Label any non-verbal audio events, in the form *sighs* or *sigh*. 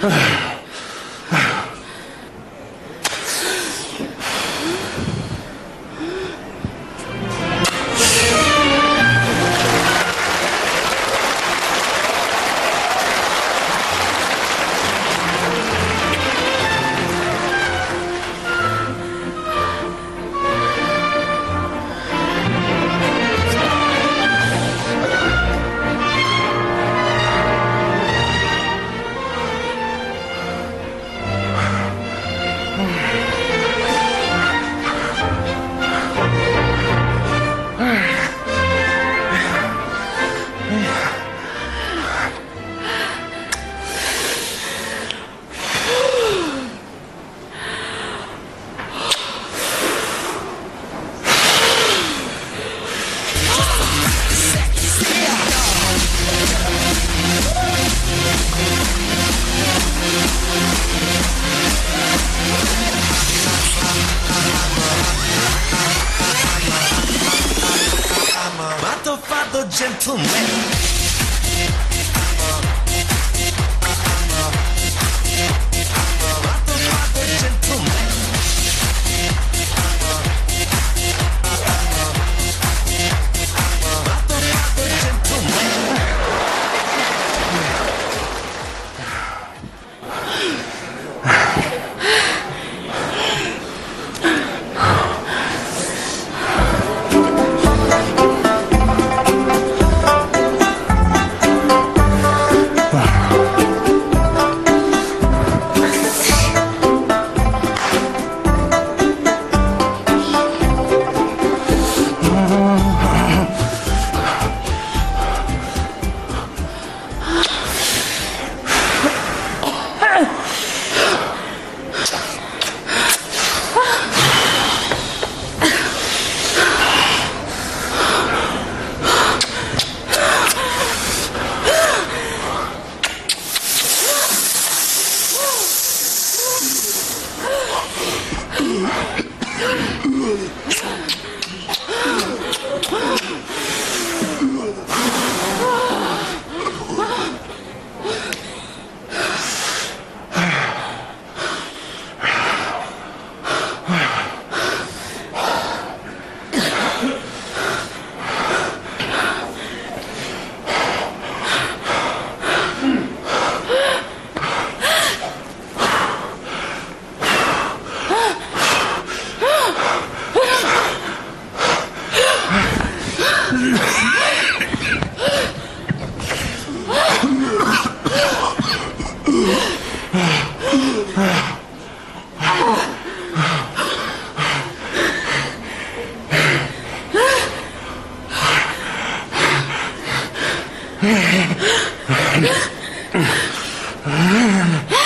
Ugh. *sighs* *sighs* father, gentleman. Oh, my God. Ah! *laughs* *laughs*